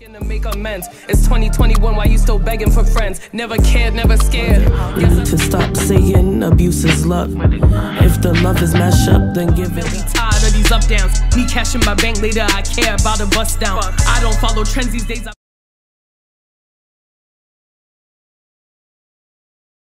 To make amends. It's 2021, why you still begging for friends? Never cared, never scared. to stop saying abuse is love. If the love is mashed up, then give it. Tired of these up downs. Me cashing my bank later, I care about a bust down. I don't follow trends these days.